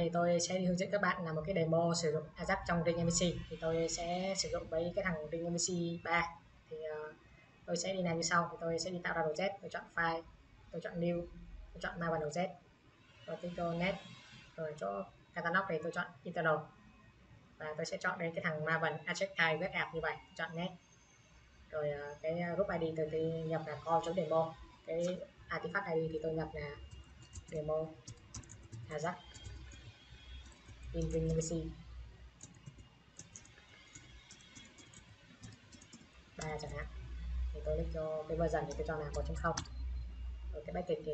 Xin nay tôi sẽ hướng dẫn các bạn làm một cái demo sử dụng Ajax trong Ring MVC thì tôi sẽ sử dụng với cái thằng Ring MVC 3 thì uh, tôi sẽ đi làm như sau. Thì tôi sẽ đi tạo ra project tôi chọn file. Tôi chọn new. Tôi chọn Maven Z. Rồi tôi cho net. Rồi chỗ catalog thì tôi chọn internal. Và tôi sẽ chọn đến cái thằng Maven Ajax Type web app như vậy. Chọn net. Rồi uh, cái ờ, group ID tôi, tôi nhập là call demo. Cái artifact ID thì tôi nhập là demo Ajax Infinity Messi 3 chẳng hạn. Thì tôi click cho cái version thì tôi cho là 1.0 rồi cái package thì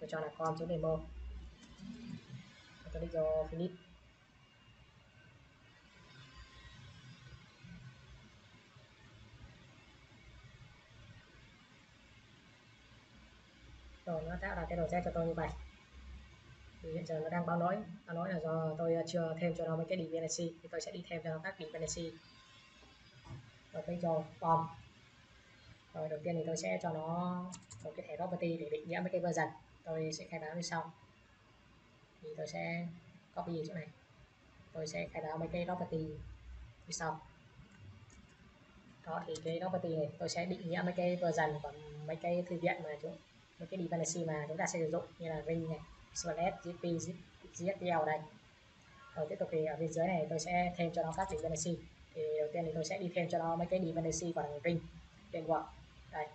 tôi cho là con com demo. Tôi click cho finish rồi, nó tạo ra cái đồ cho tôi như vậy thì hiện giờ nó đang báo lỗi báo lỗi là do tôi à, chưa thêm cho nó mấy cái dependency thì tôi sẽ đi thêm cho nó các dependency và cái cho form. Rồi đầu tiên thì tôi sẽ cho nó một cái thẻ property để định nghĩa mấy cái version. Tôi sẽ khai báo như sau. Thì tôi sẽ copy chỗ này. Tôi sẽ khai báo mấy cái property như sau. Đó, thì cái property này tôi sẽ định nghĩa mấy cái version của mấy cái thư viện mà chúng, mấy cái dependency mà chúng ta sẽ sử dụng, như là ring này. Slash, GP, GSPL đây. Rồi tiếp tục thì ở bên dưới này tôi sẽ thêm cho nó các dependency thì đầu tiên thì tôi sẽ đi thêm cho nó mấy cái dependency của thằng ring framework đây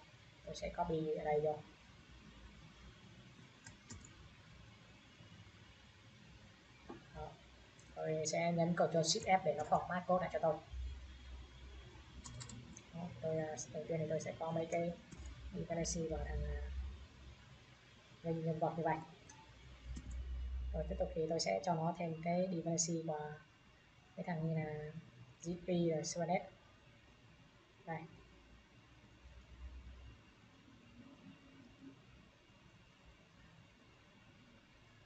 tôi sẽ copy ở đây vô. Tôi sẽ nhấn Ctrl Shift F để nó format code lại cho tôi. Đó. tôi à, đầu tiên thì tôi sẽ có mấy cái dependency vào thằng à, ring ring vật như vậy rồi tiếp tục thì tôi sẽ cho nó thêm cái dependency và cái thằng như là gp rồi Kubernetes đây.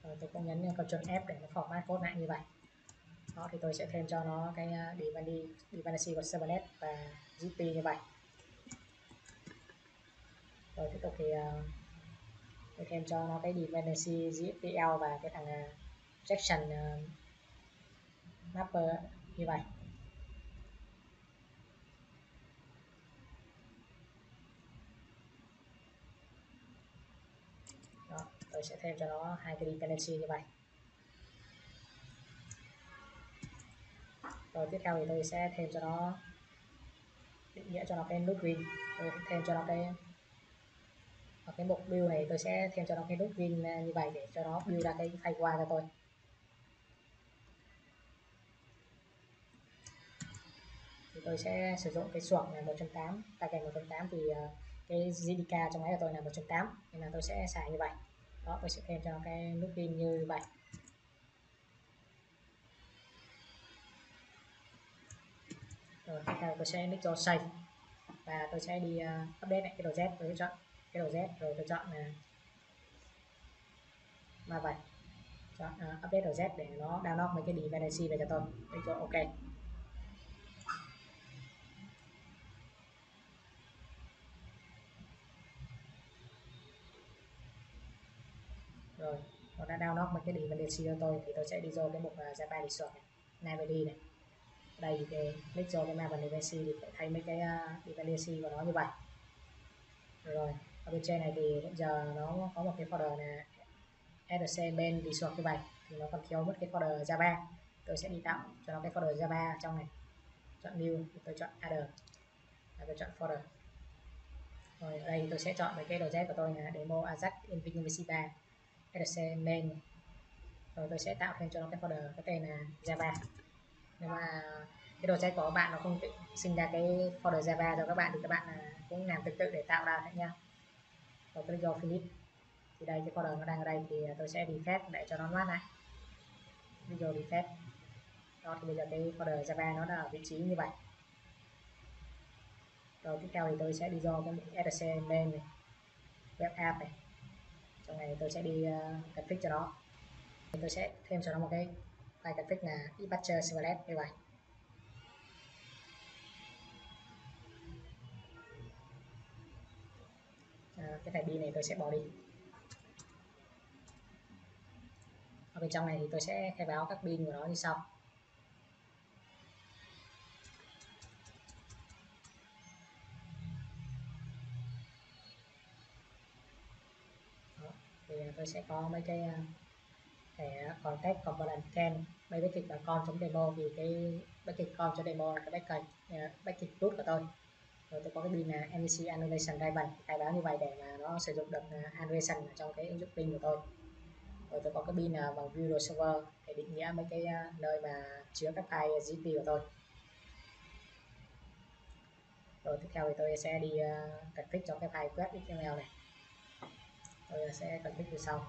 Rồi tôi cũng nhấn Ctrl F để nó format code lại như vậy. Đó thì tôi sẽ thêm cho nó cái à, dependency, của Kubernetes và gp như vậy. Rồi tiếp tục thì uh, tôi thêm cho nó cái dependency GPL và cái thằng à, uh, section uh, à, mapper như vậy. Đó tôi sẽ thêm cho nó hai cái dependency như vậy. Rồi tiếp theo thì tôi sẽ thêm cho nó định nghĩa cho nó cái nút ring tôi thêm cho nó cái và cái mục build này tôi sẽ thêm cho nó cái nút win à, như vậy để cho nó build ra cái file qua cho tôi. Thì tôi sẽ sử dụng cái xuồng là 1.8 tại kèm 1.8 thì à, cái GDK trong máy của tôi là 1.8 nên là tôi sẽ xài như vậy. Đó, tôi sẽ thêm cho nó cái nút win như vậy. Rồi, tiếp theo tôi sẽ nick cho save. Và tôi sẽ đi à, update lại cái đồ z tôi chọn cái đầu Z rồi tôi chọn là mà vậy chọn uh, update đầu Z để nó download mấy cái dependency về cho tôi. Tôi cho ok. Rồi nó đã download mấy cái dependency cho tôi thì tôi sẽ đi vô cái mục à, uh, Java Resource này Navigate này. Đây thì click vô cái Maven dependency thì phải thay mấy cái à, uh, dependency của nó như vậy. Rồi ở bên trên này thì hiện giờ nó có một cái folder là rc main resource cái bài thì nó còn thiếu mất cái folder java. Tôi sẽ đi tạo cho nó cái folder java trong này. Chọn new tôi chọn other và tôi chọn folder. Rồi ở đây tôi sẽ chọn mấy cái project của tôi là demo ajax infinity 3 rc main. Rồi tôi sẽ tạo thêm cho nó cái folder, cái tên là java. Nếu mà cái đồ project của các bạn nó không tự sinh ra cái folder java cho các bạn thì các bạn cũng làm tương tự để tạo ra nhé và click vô finish thì đây cái folder nó đang ở đây thì tôi sẽ đi để cho nó mát lại click vào phép. Đó thì bây giờ cái folder java nó đã ở vị trí như vậy. Rồi tiếp theo thì tôi sẽ đi do cái src main này web app này. Trong này tôi sẽ đi uh, config cho nó. Thì tôi sẽ thêm cho nó một cái file config là departure servlet như vậy. À, cái thẻ bi này tôi sẽ bỏ đi. Ở bên trong này thì tôi sẽ khai báo các pin của nó như sau. Đó, thì tôi sẽ có mấy cái ờ, thẻ contact component can mấy cái kịch là con demo thì cái basic con cho demo là cái basic basic root của tôi rồi tôi có cái pin là NVC Ribbon khai báo như vậy để mà nó sử dụng được à, annotation trong cái ứng dụng pin của tôi. Rồi tôi có cái pin là bằng Visual Server để định nghĩa mấy cái à, nơi mà chứa các file zip của tôi. Rồi tiếp theo thì tôi sẽ đi à, uh, config cho cái file web XML này. Tôi sẽ config từ sau.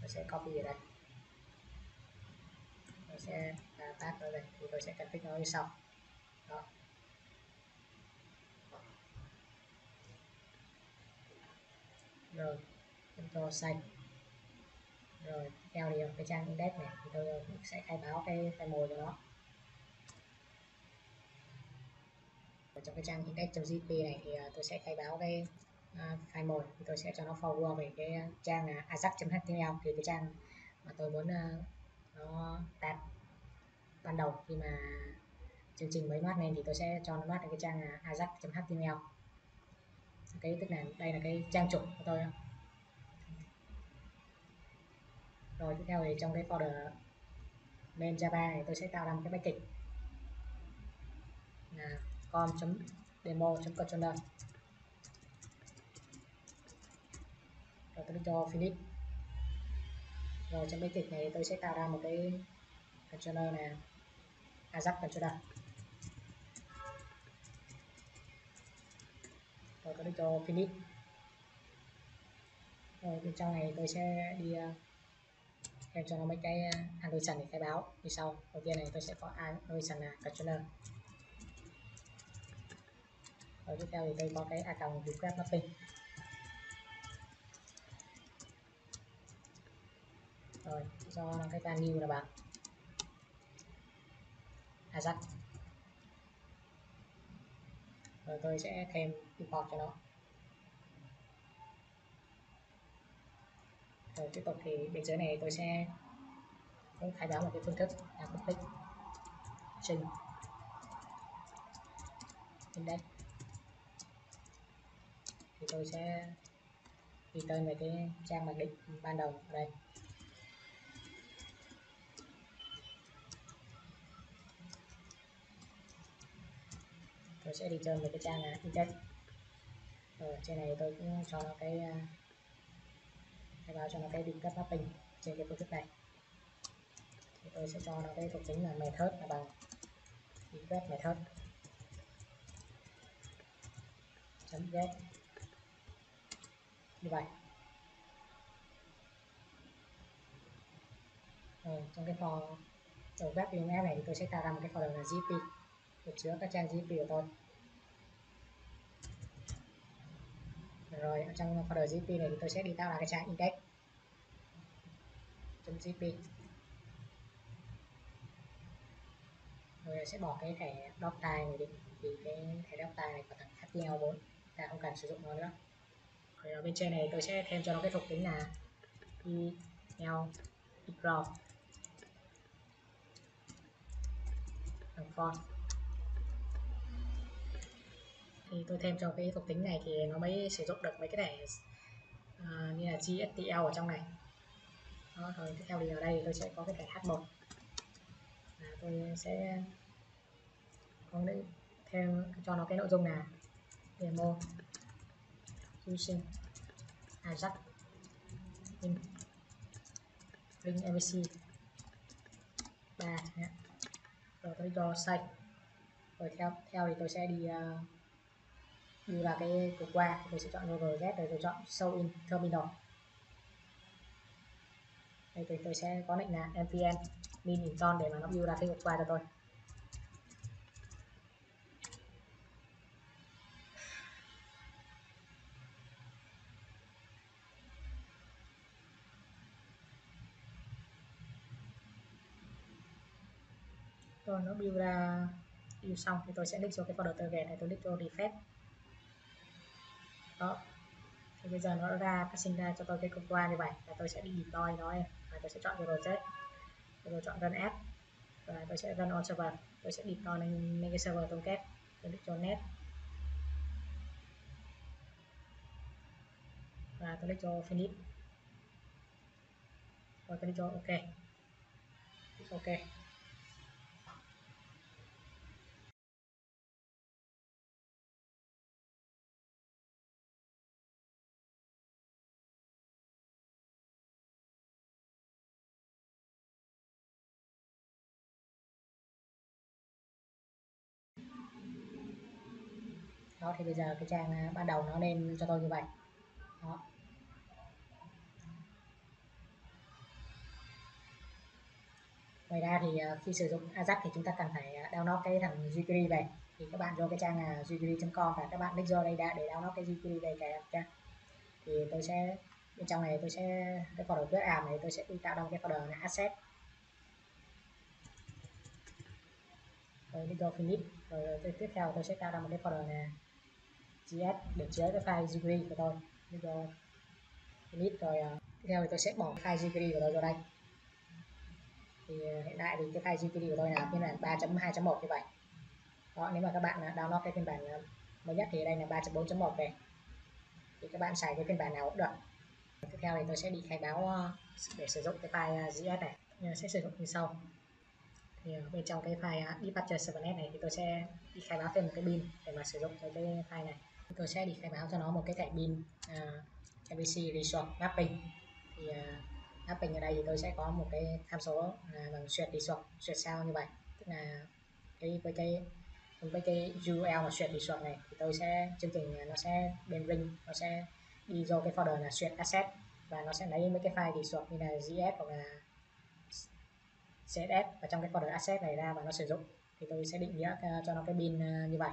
Tôi sẽ copy ở đây. Tôi sẽ à, tag nó đây thì tôi sẽ config nó như sau. Đó. Rồi chúng cho xanh. Rồi, theo thì cái trang index này thì tôi sẽ khai báo cái file mồi của nó. Ở trong cái trang index.jp này thì à, tôi sẽ khai báo cái à, file mồi. Thì tôi sẽ cho nó forward về cái trang là ajax.html thì cái trang mà tôi muốn à, nó tạt ban đầu khi mà chương trình mới mát lên thì tôi sẽ cho nó mát cái trang là ajax.html cái tức là đây là cái trang chủ của tôi. Rồi tiếp theo thì trong cái folder main java này tôi sẽ tạo ra một cái package là com.demo.controller rồi tôi cho finish rồi trong package này tôi sẽ tạo ra một cái controller là ajax controller. Rồi tôi cho finish rồi bên trong này tôi sẽ đi à, thêm cho nó mấy cái à, annotation để khai báo. Như sau, đầu tiên này tôi sẽ có annotation là controller rồi, tiếp theo thì tôi có cái account request mapping. Rồi, cho cái value là bằng. Ajax rồi tôi sẽ thêm import cho nó. Rồi tiếp tục thì bên dưới này tôi sẽ cũng khai báo một cái phương thức là public string index thì tôi sẽ đi tên về cái trang mặc định ban đầu ở đây. Tôi sẽ đi chơi một cái trang là index ở ờ, trên này tôi cũng cho nó cái à, khai báo cho nó cái định cấp mapping trên cái phương thức này. Thì tôi sẽ cho nó cái thuộc tính là method là bằng định cấp method. Chấm get như vậy. Ở trong cái for ở web VMS này thì tôi sẽ tạo ra một cái folder là gp để chứa các trang gp của tôi. Rồi, ở trong folder gp này thì tôi sẽ đi tạo ra cái trang index. Gp rồi sẽ bỏ cái thẻ doctile này đi, vì cái thẻ doctile này có thằng html4 ta không cần sử dụng nó nữa. Rồi ở bên trên này tôi sẽ thêm cho nó cái thuộc tính là email iCloud bằng font thì tôi thêm cho cái thuộc tính này thì nó mới sử dụng được mấy cái thẻ uh, à, như là GSTL ở trong này. Đó, rồi tiếp theo thì ở đây tôi sẽ có cái thẻ H1 à, tôi sẽ có đấy thêm cho nó cái nội dung là demo using Ajax link link MVC 3 rồi tôi cho save. Rồi theo theo thì tôi sẽ đi uh, đi vào cái vừa qua tôi sẽ chọn logo Z rồi tôi chọn show in terminal. Đây thì tôi sẽ có lệnh là npm min install để mà nó view ra cái vừa qua cho tôi. Rồi nó build ra build xong thì tôi sẽ click cho cái folder target này, tôi click cho refresh đó. Thì bây giờ nó ra phát sinh ra cho tôi cái công qua như vậy là tôi sẽ đi deploy nó và tôi sẽ chọn cái project. Tôi chọn run app. Và tôi sẽ run on server. Tôi sẽ deploy lên, lên cái server tomcat tôi được cho net. Và tôi lấy cho finish rồi tôi lấy cho ok. Ok. Đó, thì bây giờ cái trang à, ban đầu nó lên cho tôi như vậy. Đó. Ngoài ra thì à, khi sử dụng Ajax thì chúng ta cần phải à, download cái thằng jQuery về. Thì các bạn vô cái trang là jQuery.com và các bạn click vô đây đã để download cái jQuery về cái đặt thì tôi sẽ, bên trong này tôi sẽ, cái folder web ảm này tôi sẽ tạo ra một cái folder là asset rồi đi go finish. Rồi tiếp theo tôi sẽ tạo ra một cái folder là JS để chứa cái file jQuery của tôi. Bây giờ init rồi à, tiếp theo thì tôi sẽ bỏ file jQuery của tôi vào đây. Thì à, hiện tại thì cái file jQuery của tôi là phiên bản 3.2.1 như vậy. Đó, nếu mà các bạn à, download cái phiên bản mới nhất thì đây là 3.4.1 về. Thì các bạn xài cái phiên bản nào cũng được. Tiếp theo thì tôi sẽ đi khai báo để sử dụng cái file JS này. Nhưng sẽ sử dụng như sau. Thì bên trong cái file departure servlet này thì tôi sẽ đi khai báo thêm một cái bin để mà sử dụng cái file này tôi sẽ đi khai báo cho nó một cái thẻ pin à, uh, MVC Resource Mapping. Thì uh, mapping ở đây thì tôi sẽ có một cái tham số là bằng suyệt resource suyệt sao như vậy. Tức là cái với cái với cái URL mà suyệt resource này thì tôi sẽ chương trình nó sẽ bên ring nó sẽ đi vô cái folder là suyệt asset và nó sẽ lấy mấy cái file resort như là JS hoặc là CSS ở trong cái folder asset này ra và nó sử dụng. Thì tôi sẽ định nghĩa à, cho nó cái pin như vậy.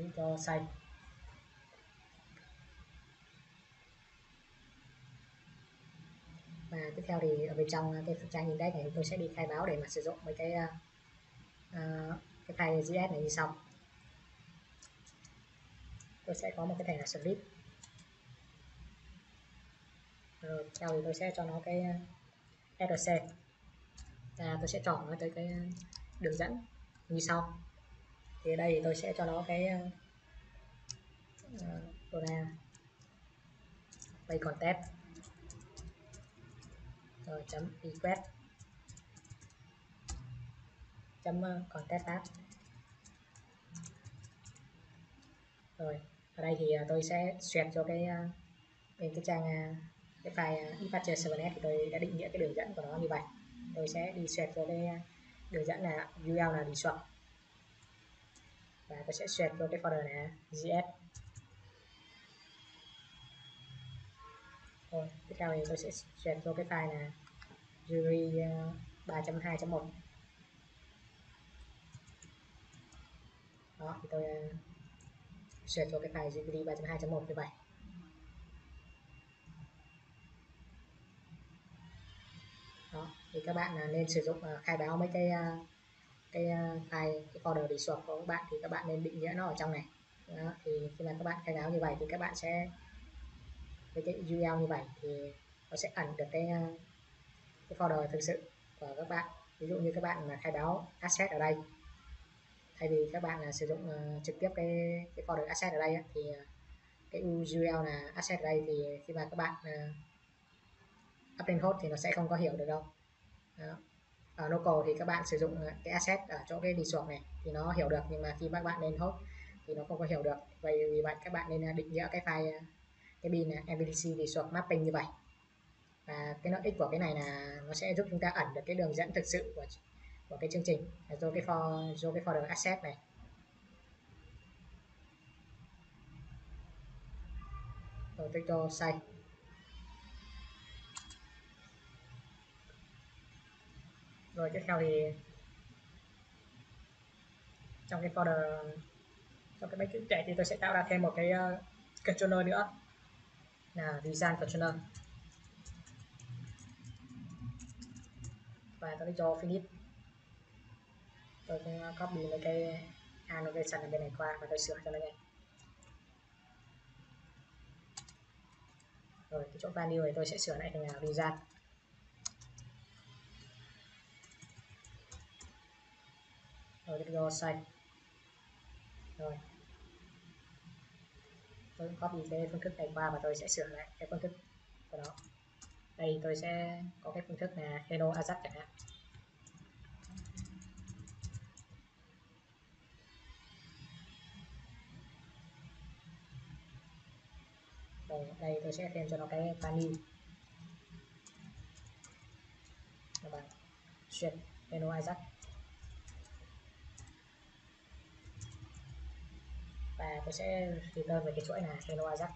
Đánh cho xanh và tiếp theo thì ở bên trong cái trang index này tôi sẽ đi khai báo để mà sử dụng mấy cái uh, cái file JS này như sau. Tôi sẽ có một cái thẻ là split rồi theo thì tôi sẽ cho nó cái rc và tôi sẽ chọn nó tới cái ờ, đường dẫn như sau thì ở đây tôi sẽ cho nó cái ờ, ờ, uh, đô la bay content rồi chấm request. Chấm ờ, uh, content tab rồi ở đây thì uh, tôi sẽ xuyệt cho cái uh, bên cái trang uh, cái file uh, departure servlet thì tôi đã định nghĩa cái đường dẫn của nó như vậy. Tôi sẽ đi xuyệt cho cái đường dẫn là URL là đi và tôi sẽ xuyệt vô cái folder này gs rồi tiếp theo thì tôi sẽ xuyệt vô cái file là jury ờ, 3.2.1 đó thì tôi uh, vô cái file jury 3.2.1 như vậy. Đó thì các bạn ờ, nên sử dụng khai báo mấy cái cái à, file cái folder resource của các bạn thì các bạn nên định nghĩa nó ở trong này. Đó, thì khi mà các bạn khai báo như vậy thì các bạn sẽ với cái URL như vậy thì nó sẽ ẩn được cái à, cái folder thực sự của các bạn. Ví dụ như các bạn mà khai báo asset ở đây thay vì các bạn là sử dụng uh, trực tiếp cái cái folder asset ở đây á, thì cái URL là asset ở đây thì khi mà các bạn uh, up lên host thì nó sẽ không có hiểu được đâu. Đó. Ờ, uh, local thì các bạn sử dụng ờ, cái asset ở chỗ cái resort này thì nó hiểu được nhưng mà khi các bạn lên host thì nó không có hiểu được. Vậy vì vậy các bạn nên ờ, định nghĩa cái file cái bin là MVC resource mapping như vậy. Và cái lợi ích của cái này là nó sẽ giúp chúng ta ẩn được cái đường dẫn thực sự của của cái chương trình do cái for do cái folder asset này. Rồi tôi cho save rồi tiếp theo thì trong cái folder trong cái máy chữ trẻ thì tôi sẽ tạo ra thêm một cái uh, controller nữa. Là design controller. Và tôi sẽ cho finish tôi cũng ờ, copy mấy cái annotation ở bên này qua và tôi sửa cho nó nhanh. Rồi cái chỗ value này tôi sẽ sửa lại thành nào design. Rồi video xanh rồi. Tôi copy cái phương thức này qua và tôi sẽ sửa lại cái phương thức của nó. Đây, tôi sẽ có cái phương thức là hello ajax chẳng hạn. Rồi, đây, tôi sẽ thêm cho nó cái panel các bạn. Xuyên hello ajax và tôi sẽ tìm đơn về cái chuỗi này hello ajax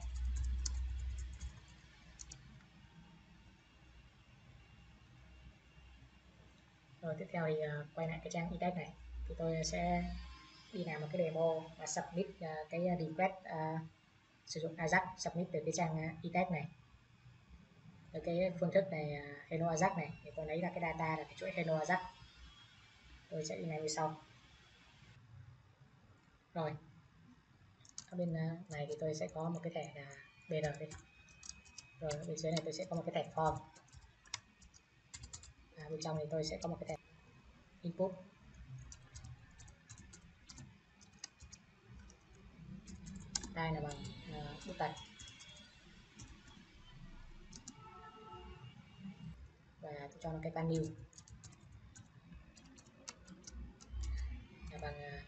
rồi tiếp theo thì uh, quay lại cái trang e này. Thì tôi sẽ đi làm một cái demo và submit uh, cái ờ, request uh, sử dụng Ajax submit từ cái trang e này. Từ cái phương thức này hello Ajax này. Thì tôi lấy ra cái data là cái chuỗi hello Ajax tôi sẽ đi làm như sau. Rồi ở bên à, này thì tôi sẽ có một cái thẻ là BR đây rồi ở bên dưới này tôi sẽ có một cái thẻ form. À, bên trong thì tôi sẽ có một cái thẻ input. Đây là bằng uh, bút tạch và tôi cho nó cái value là bằng à,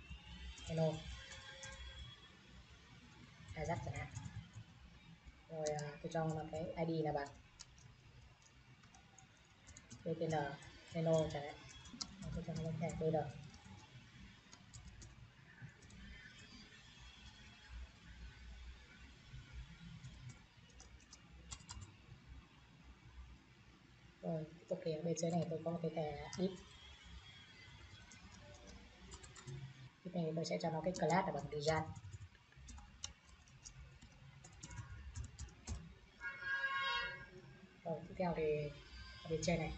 uh, hello Ajax à, chẳng hạn. Rồi tôi cho nó cái ID là bằng. VPN hello chẳng hạn. Tôi cho nó cái BR rồi, ok bên dưới này tôi có một cái thẻ deep cái này tôi sẽ cho nó cái class là bằng design. Theo thì ở bên trên này.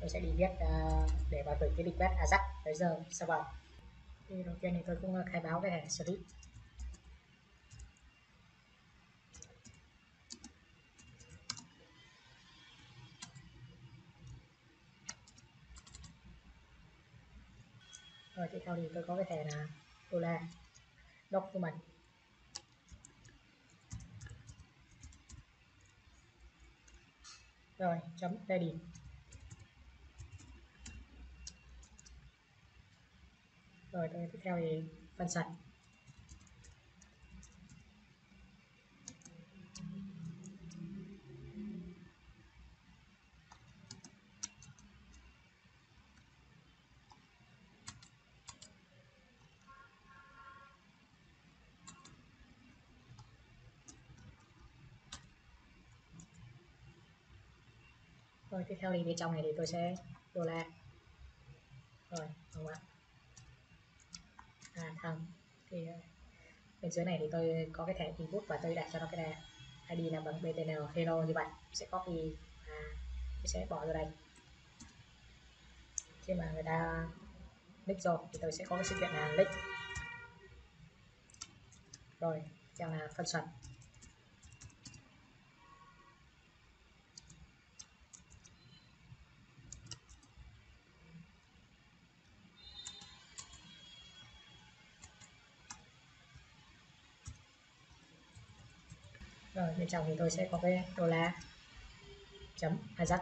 Tôi sẽ đi viết uh, để vào gửi cái request Ajax tới giờ server thì đầu tiên thì tôi cũng à, khai báo cái thẻ script rồi tiếp theo thì tôi có cái thẻ là đô la document. Rồi chấm edit rồi tiếp theo thì phân sạch. Rồi tiếp theo thì bên trong này thì tôi sẽ đô la. Rồi, không ạ. À thằng, thì ờ, bên dưới này thì tôi có cái thẻ input và tôi đặt cho nó cái này ID là bằng btn hello như vậy, sẽ copy và tôi sẽ bỏ vào đây. Khi mà người ta nick rồi thì tôi sẽ có cái sự kiện là nick. Rồi theo là phân rồi bên trong thì tôi sẽ có cái đô la chấm ajax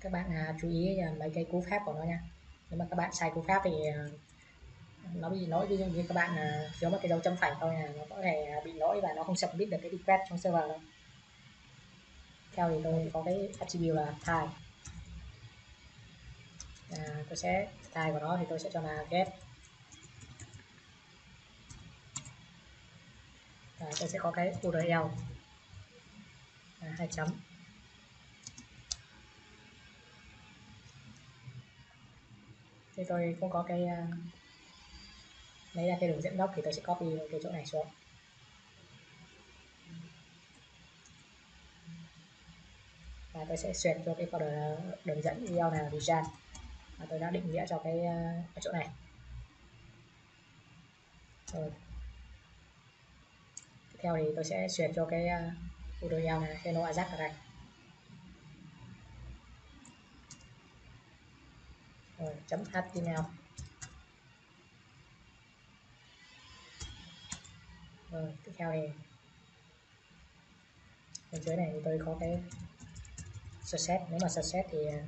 các bạn à, chú ý à, mấy cái cú pháp của nó nha. Nếu mà các bạn sai cú pháp thì à, nó bị lỗi ví dụ như các bạn à, thiếu một cái dấu chấm phẩy thôi là nó có thể bị lỗi và nó không submit được cái request trong server đâu. Theo thì tôi có cái attribute là type à, tôi sẽ type của nó thì tôi sẽ cho là get. Và tôi sẽ có cái url. À, hai chấm. Thì tôi cũng có cái uh, lấy ra cái đường dẫn gốc thì tôi sẽ copy cái chỗ này xuống. Và tôi sẽ xuyệt cho cái folder ờ, đường dẫn video này là design và tôi đã định nghĩa cho cái, ờ, cái chỗ này. Rồi. Tiếp theo thì tôi sẽ xuyệt cho cái uh, này này hello ajax ở đây. Rồi chấm html rồi tiếp theo thì bên dưới này thì tôi có cái set nếu mà set thì à,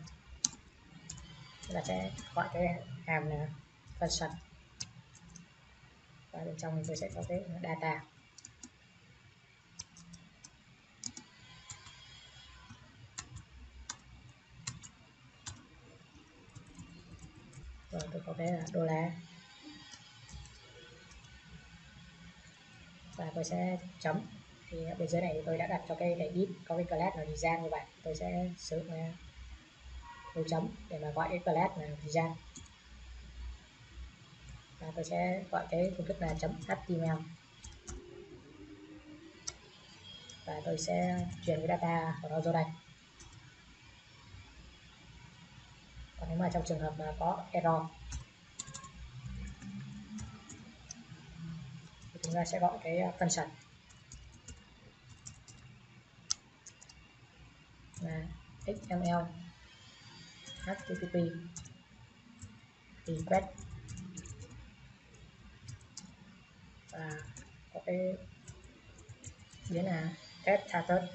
chúng ta sẽ gọi cái hàm là function. Và bên trong thì tôi sẽ có cái data. Rồi tôi có cái là đô la. Tôi sẽ chấm. Thì ở bên dưới này tôi đã đặt cho cái cái ít, có cái class là design như vậy. Tôi sẽ sử dụng à, dấu chấm để mà gọi cái class là design. Và tôi sẽ gọi cái phương thức là chấm html. Và tôi sẽ chuyển cái data của nó vô đây. Còn nếu mà trong trường hợp mà có error chúng ta sẽ gọi cái à, function là xml http request. Và có cái biến là test status.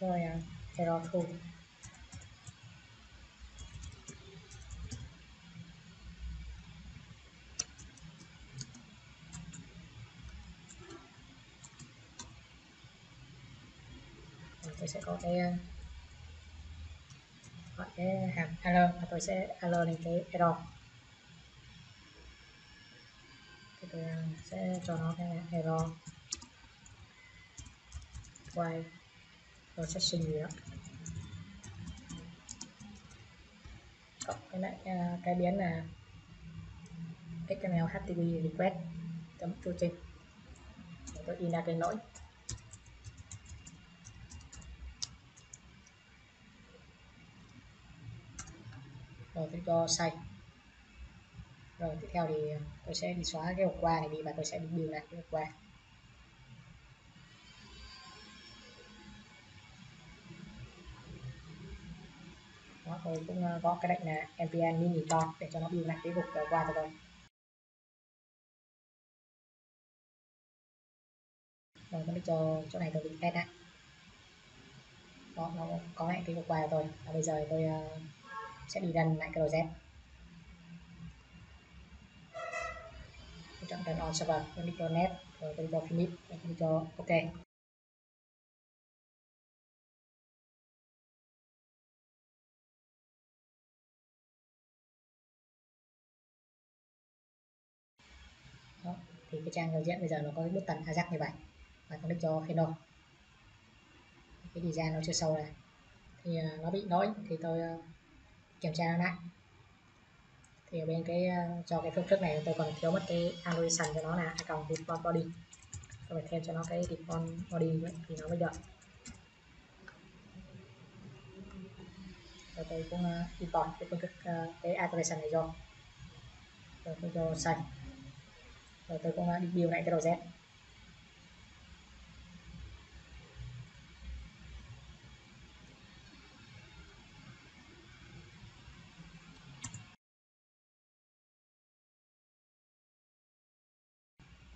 Rồi à, error true. Tôi sẽ có cái, gọi cái hàm alert và tôi sẽ alert lên cái error. Thì tôi à, sẽ cho nó cái error. Sẽ processing gì đó. Cộng cái lại à, cái biến là xml http request chấm chu trình tôi in ra cái lỗi. Rồi tôi cho xanh. Rồi tiếp theo thì tôi sẽ đi xóa cái hộp qua này đi và tôi sẽ đi build lại cái hộp qua đó tôi cũng ờ, có cái lệnh là npm mini to để cho nó build lại cái hộp ờ, qua cho tôi rồi. Tôi cho chỗ này tôi bị test lại. Đó nó có lại cái hộp qua cho tôi và bây giờ tôi uh, sẽ đi run lại cái z tôi chọn run on server tôi đi cho net rồi tôi đi cho finish tôi đi cho ok. Đó. thì cái trang giao diện bây giờ nó có cái button Ajax như vậy, và tôi cho Fino cái design nó chưa sâu này. Thì à, nó bị lỗi thì tôi à, kiểm tra lại. Thì ở bên cái ờ, cho cái phương thức này tôi còn thiếu mất cái annotation cho nó là account default body. Tôi phải thêm cho nó cái default body nữa, thì nó mới được. Rồi tôi cũng uh, import cái phương thức uh, cái annotation này rồi. Rồi tôi cho sạch. Rồi tôi cũng uh, đi build lại cái đầu z.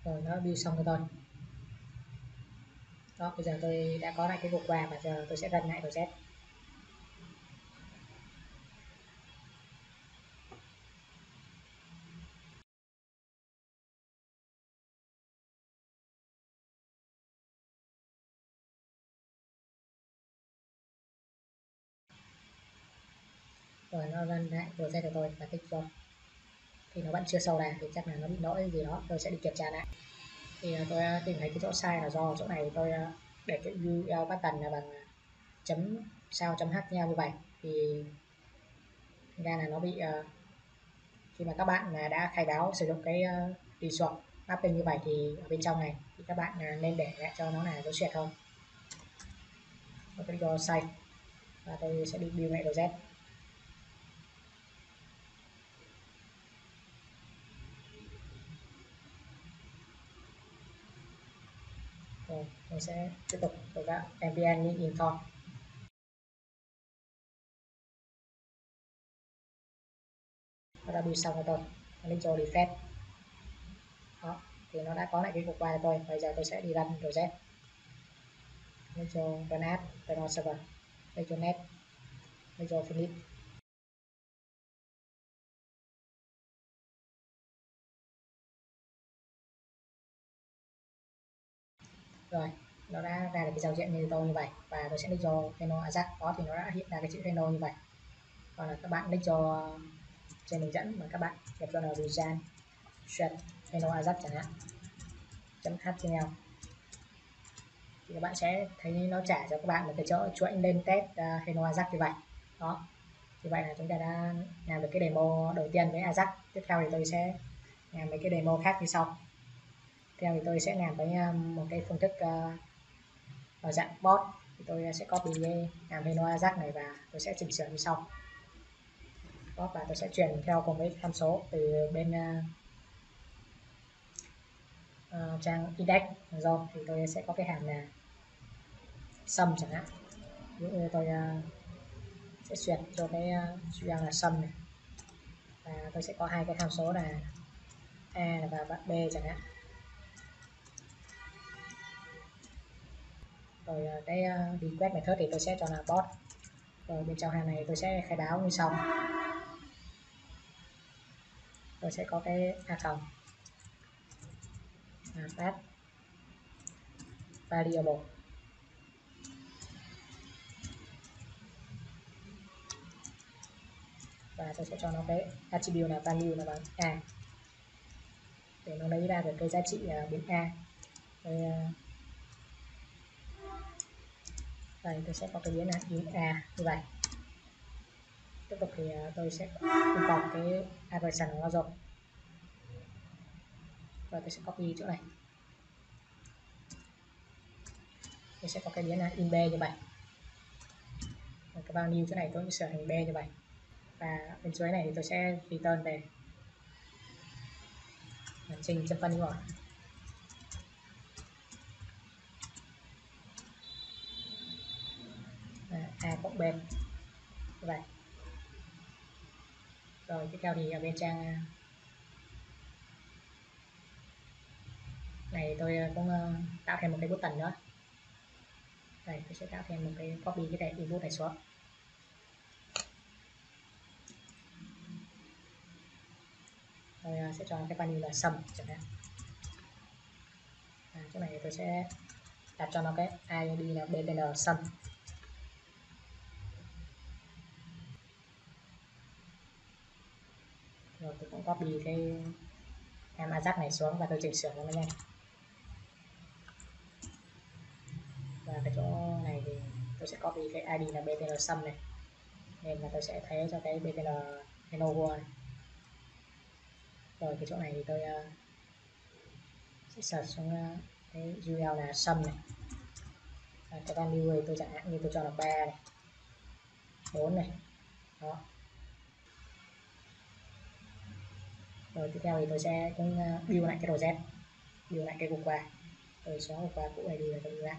rồi nó build xong cho tôi đó, bây giờ tôi đã có lại cái cục quà và giờ tôi sẽ run lại project rồi nó run lại project của tôi và tích rồi thì nó vẫn chưa sâu ra thì chắc là nó bị lỗi gì đó tôi sẽ đi kiểm tra lại. Thì à, tôi à, tìm thấy cái chỗ sai là do chỗ này tôi à, để cái URL button là bằng chấm sao chấm H như vậy. Thì ra là nó bị khi mà các bạn mà đã khai báo sử dụng cái uh, resort mapping như vậy thì ở bên trong này thì các bạn nên để lại cho nó là dấu xuyệt thôi tôi đi cho save và tôi sẽ đi build lại đồ z. rồi mình sẽ tiếp tục với các npm như info nó đã build xong rồi tôi. Click cho refresh đó thì nó đã có lại cái cục bài tôi bây giờ tôi sẽ đi run rồi reset, click cho run app run server. Click cho net. Click cho finish rồi nó đã ra được cái giao diện như tôi như vậy và tôi sẽ click cho Reno Ajax đó thì nó đã hiện ra cái chữ Reno như vậy. Còn là các bạn click cho trên hướng dẫn mà các bạn nhập cho là design Shred Reno Ajax chẳng hạn. Chấm html. Thì các bạn sẽ thấy nó trả cho các bạn một cái chỗ chuỗi lên test à, uh, Reno Ajax như vậy. Đó. Như vậy là chúng ta đã làm được cái demo đầu tiên với Ajax tiếp theo thì tôi sẽ làm mấy cái demo khác như sau theo thì tôi sẽ làm với um, một cái phương thức ờ, uh, ở dạng bot. Thì tôi sẽ copy cái làm menu ajax này và tôi sẽ chỉnh sửa như sau. Bot và tôi sẽ chuyển theo cùng với tham số từ bên uh, uh, trang index. Rồi thì tôi sẽ có cái hàm là sum chẳng hạn. Ví dụ như tôi uh, sẽ chuyển cho cái uh, là sum này. Và tôi sẽ có hai cái tham số là a và b chẳng hạn. Rồi ờ, cái quét request method thì tôi sẽ cho là bot. Rồi bên trong hàng này tôi sẽ khai báo như sau. Tôi sẽ có cái a cộng à, path. Variable. Và tôi sẽ cho nó cái attribute là value là bằng a. Để nó lấy ra được cái giá trị à, biến a. Tôi uh, đây tôi sẽ có cái biến là a, như vậy. Tiếp tục thì à, tôi sẽ import cái aversion của nó rồi. Và tôi sẽ copy chỗ này. Tôi sẽ có cái biến là in b như vậy. Và cái value chỗ này, tôi sẽ sửa thành b như vậy. Và bên dưới này thì tôi sẽ return về. Trình chân phân như vậy a cộng b. Vậy rồi tiếp theo thì ở bên trang này tôi ờ, cũng ờ, tạo thêm một cái button nữa. Đây tôi sẽ tạo thêm một cái copy cái này input này xuống. Tôi ờ, sẽ cho cái value là sum chẳng hạn. À, chỗ này tôi sẽ đặt cho nó cái id là btn sum. Rồi tôi cũng copy cái em ajax này xuống và tôi chỉnh sửa nó nhanh và cái chỗ này thì tôi sẽ copy cái id là btn sum này. Nên là tôi sẽ thay cho cái btn lenovo này. Rồi cái chỗ này thì tôi uh, sẽ search xuống uh, cái url là sum này. Và cái value thì tôi chẳng hạn như tôi cho là 3 này 4 này. Đó. Rồi tiếp theo thì tôi sẽ cũng điều build lại cái rosette build lại cái cục quà. Rồi xóa cục quà cũ này đi và tôi ra.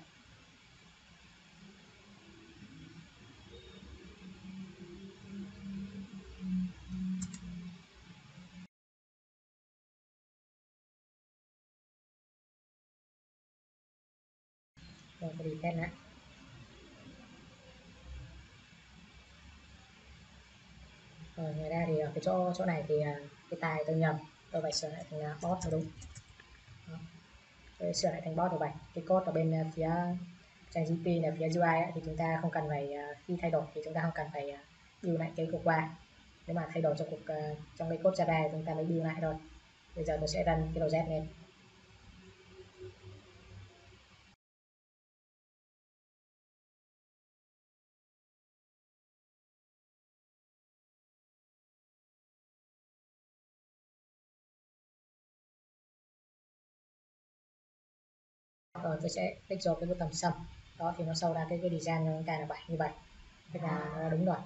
Lại rồi, tôi đi test lại. Rồi, ngoài ra thì ở cái chỗ chỗ này thì ờ, cái tài tôi nhầm tôi phải sửa lại thành à, bot cho đúng. Đó. tôi sửa lại thành bot rồi vậy cái code ở bên à, phía trang GP là phía UI ấy, thì chúng ta không cần phải à, khi thay đổi thì chúng ta không cần phải build lại cái cục qua. Nếu mà thay đổi trong cục trong cái code Java chúng ta mới build lại thôi. Bây giờ tôi sẽ run cái đầu z lên. Rồi tôi sẽ click vào cái button sum. Đó, thì nó show ra cái cái design cho cái cài là 7 như vậy. Thế là nó đúng rồi.